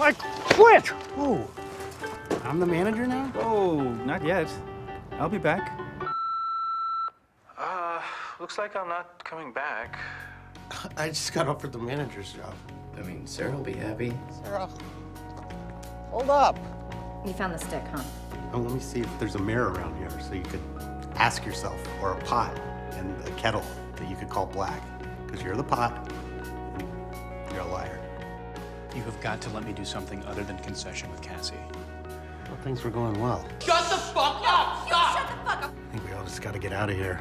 I quit! Oh, I'm the manager now? Oh, not yet. I'll be back. Uh, looks like I'm not coming back. I just got offered the manager's job. I mean, Sarah will be happy. Sarah, hold up. You found the stick, huh? Oh, let me see if there's a mirror around here so you could ask yourself, or a pot and a kettle that you could call black. Because you're the pot, you're a liar. You have got to let me do something other than concession with Cassie. Well, things were going well. Shut the fuck up! Stop! Shut the fuck up! I think we all just gotta get out of here.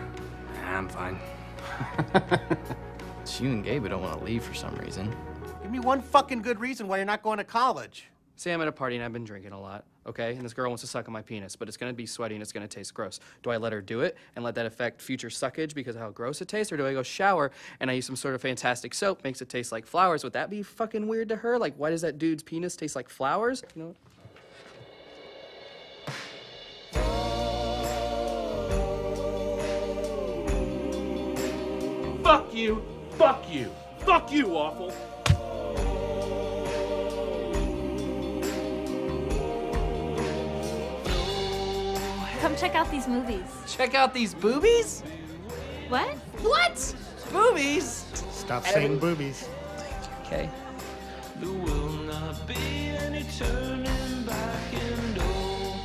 I'm fine. it's you and Gabe who don't want to leave for some reason. Give me one fucking good reason why you're not going to college. Say I'm at a party and I've been drinking a lot, okay? And this girl wants to suck on my penis, but it's gonna be sweaty and it's gonna taste gross. Do I let her do it and let that affect future suckage because of how gross it tastes? Or do I go shower and I use some sort of fantastic soap, makes it taste like flowers? Would that be fucking weird to her? Like, why does that dude's penis taste like flowers? You know? Fuck you! Fuck you! Fuck you, Waffle! Come check out these movies. Check out these boobies. What? What? Boobies. Stop saying boobies. Okay. There will not be any turning back and oh,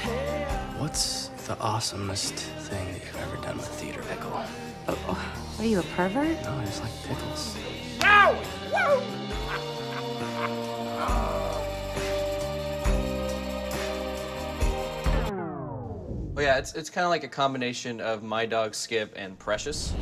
hey, What's the awesomest thing that you've ever done with theater pickle? Oh, are you a pervert? No, I just like pickles. Oh yeah, it's it's kind of like a combination of my dog Skip and Precious.